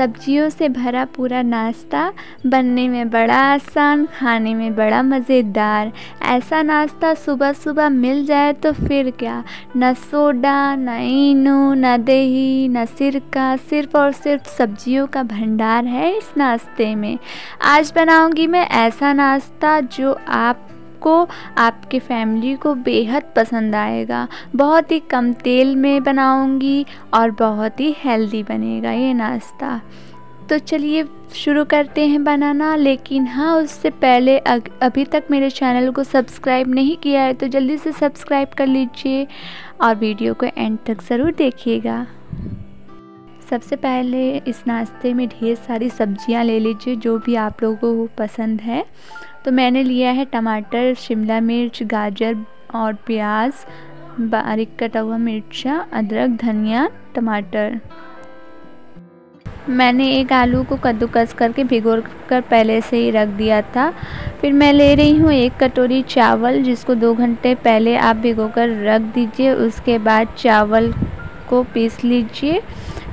सब्जियों से भरा पूरा नाश्ता, बनने में बड़ा आसान, खाने में बड़ा मज़ेदार। ऐसा नाश्ता सुबह सुबह मिल जाए तो फिर क्या? न सोडा, न इनो, न दही, न सिरका, सिर्फ़ और सिर्फ़ सब्जियों का भंडार है इस नाश्ते में। आज बनाऊँगी मैं ऐसा नाश्ता जो आप आपको आपके फैमिली को बेहद पसंद आएगा। बहुत ही कम तेल में बनाऊँगी और बहुत ही हेल्दी बनेगा ये नाश्ता। तो चलिए शुरू करते हैं बनाना लेकिन हाँ उससे पहले अग, अभी तक मेरे चैनल को सब्सक्राइब नहीं किया है तो जल्दी से सब्सक्राइब कर लीजिए और वीडियो को एंड तक ज़रूर देखिएगा। सबसे पहले इस नाश्ते में ढेर सारी सब्ज़ियाँ ले लीजिए, जो भी आप लोगों को पसंद है। तो मैंने लिया है टमाटर, शिमला मिर्च, गाजर और प्याज, बारीक कटा हुआ मिर्चा, अदरक, धनिया, टमाटर। मैंने एक आलू को कद्दूकस करके भिगो कर पहले से ही रख दिया था। फिर मैं ले रही हूँ एक कटोरी चावल, जिसको दो घंटे पहले आप भिगो कर रख दीजिए। उसके बाद चावल को पीस लीजिए।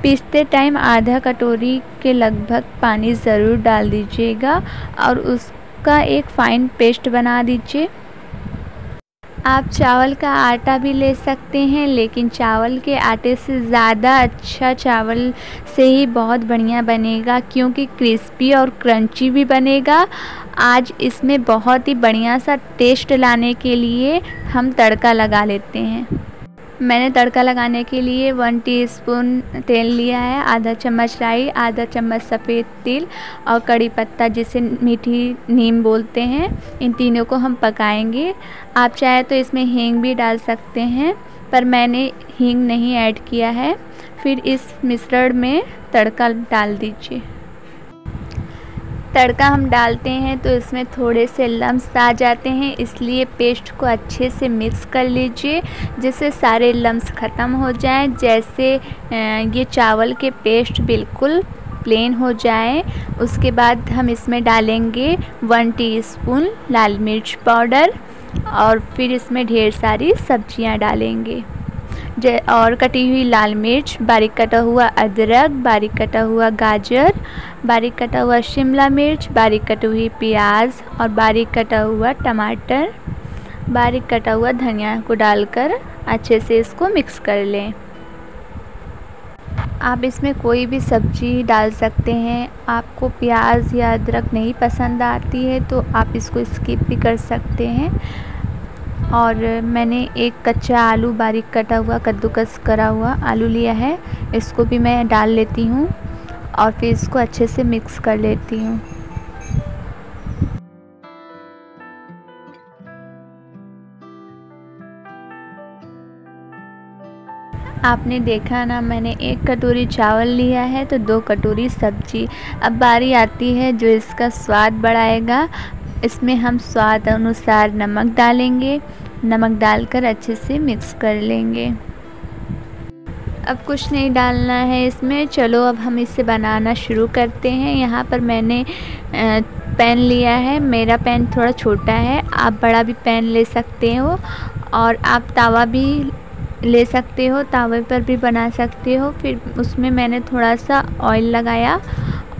पीसते टाइम आधा कटोरी के लगभग पानी ज़रूर डाल दीजिएगा और उसका एक फ़ाइन पेस्ट बना दीजिए। आप चावल का आटा भी ले सकते हैं, लेकिन चावल के आटे से ज़्यादा अच्छा चावल से ही बहुत बढ़िया बनेगा, क्योंकि क्रिस्पी और क्रंची भी बनेगा। आज इसमें बहुत ही बढ़िया सा टेस्ट लाने के लिए हम तड़का लगा लेते हैं। मैंने तड़का लगाने के लिए वन टीस्पून तेल लिया है, आधा चम्मच राई, आधा चम्मच सफ़ेद तिल और कड़ी पत्ता जिसे मीठी नीम बोलते हैं, इन तीनों को हम पकाएँगे। आप चाहे तो इसमें हींग भी डाल सकते हैं, पर मैंने हींग नहीं ऐड किया है। फिर इस मिश्रण में तड़का डाल दीजिए। तड़का हम डालते हैं तो इसमें थोड़े से लम्स आ जाते हैं, इसलिए पेस्ट को अच्छे से मिक्स कर लीजिए, जिससे सारे लम्स ख़त्म हो जाएँ। जैसे ये चावल के पेस्ट बिल्कुल प्लेन हो जाए, उसके बाद हम इसमें डालेंगे वन टीस्पून लाल मिर्च पाउडर और फिर इसमें ढेर सारी सब्ज़ियाँ डालेंगे। और कटी हुई लाल मिर्च, बारीक कटा हुआ अदरक, बारीक कटा हुआ गाजर, बारीक कटा हुआ शिमला मिर्च, बारीक कटी हुई प्याज, और बारीक कटा हुआ टमाटर, बारीक कटा हुआ धनिया को डालकर अच्छे से इसको मिक्स कर लें। आप इसमें कोई भी सब्ज़ी डाल सकते हैं। आपको प्याज या अदरक नहीं पसंद आती है तो आप इसको स्किप भी कर सकते हैं। और मैंने एक कच्चा आलू बारीक कटा हुआ, कद्दूकस करा हुआ आलू लिया है। इसको भी मैं डाल लेती हूँ और फिर इसको अच्छे से मिक्स कर लेती हूँ। आपने देखा ना, मैंने एक कटोरी चावल लिया है तो दो कटोरी सब्ज़ी। अब बारी आती है जो इसका स्वाद बढ़ाएगा इसमें हम स्वाद अनुसार नमक डालेंगे। नमक डालकर अच्छे से मिक्स कर लेंगे। अब कुछ नहीं डालना है इसमें। चलो, अब हम इसे बनाना शुरू करते हैं। यहाँ पर मैंने पैन लिया है। मेरा पैन थोड़ा छोटा है। आप बड़ा भी पैन ले सकते हो और आप तावा भी ले सकते हो। तावे पर भी बना सकते हो। फिर उसमें मैंने थोड़ा सा ऑयल लगाया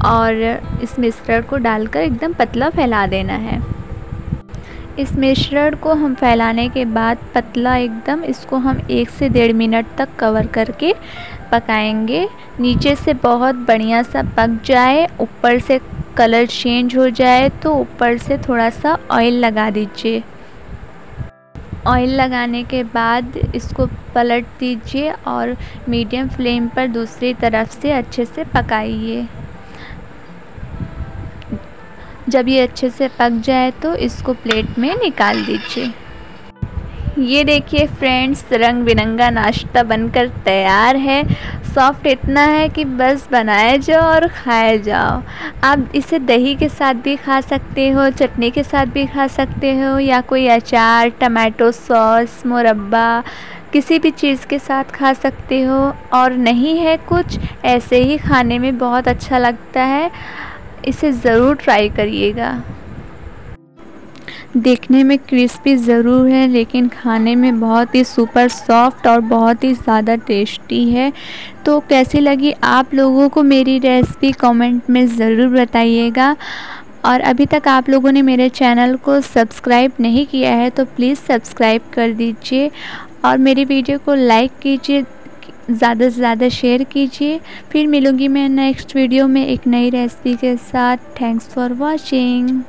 और इस मिश्रण को डालकर एकदम पतला फैला देना है। इस मिश्रण को हम फैलाने के बाद पतला एकदम इसको हम एक से डेढ़ मिनट तक कवर करके पकाएँगे। नीचे से बहुत बढ़िया सा पक जाए, ऊपर से कलर चेंज हो जाए तो ऊपर से थोड़ा सा ऑयल लगा दीजिए। ऑयल लगाने के बाद इसको पलट दीजिए और मीडियम फ्लेम पर दूसरी तरफ़ से अच्छे से पकाइए। जब ये अच्छे से पक जाए तो इसको प्लेट में निकाल दीजिए। ये देखिए फ्रेंड्स रंग बिरंगा नाश्ता बनकर तैयार है। सॉफ्ट इतना है कि बस बनाया जाओ और खाया जाओ। आप इसे दही के साथ भी खा सकते हो, चटनी के साथ भी खा सकते हो या कोई अचार, टमाटो सॉस, मुरब्बा, किसी भी चीज़ के साथ खा सकते हो। और नहीं है कुछ, ऐसे ही खाने में बहुत अच्छा लगता है। इसे ज़रूर ट्राई करिएगा। देखने में क्रिस्पी ज़रूर है, लेकिन खाने में बहुत ही सुपर सॉफ्ट और बहुत ही ज़्यादा टेस्टी है। तो कैसी लगी आप लोगों को मेरी रेसिपी कमेंट में ज़रूर बताइएगा। और अभी तक आप लोगों ने मेरे चैनल को सब्सक्राइब नहीं किया है तो प्लीज़ सब्सक्राइब कर दीजिए। और मेरी वीडियो को लाइक कीजिए। ज़्यादा से ज़्यादा शेयर कीजिए। फिर मिलूँगी मैं नेक्स्ट वीडियो में एक नई रेसिपी के साथ। Thanks for watching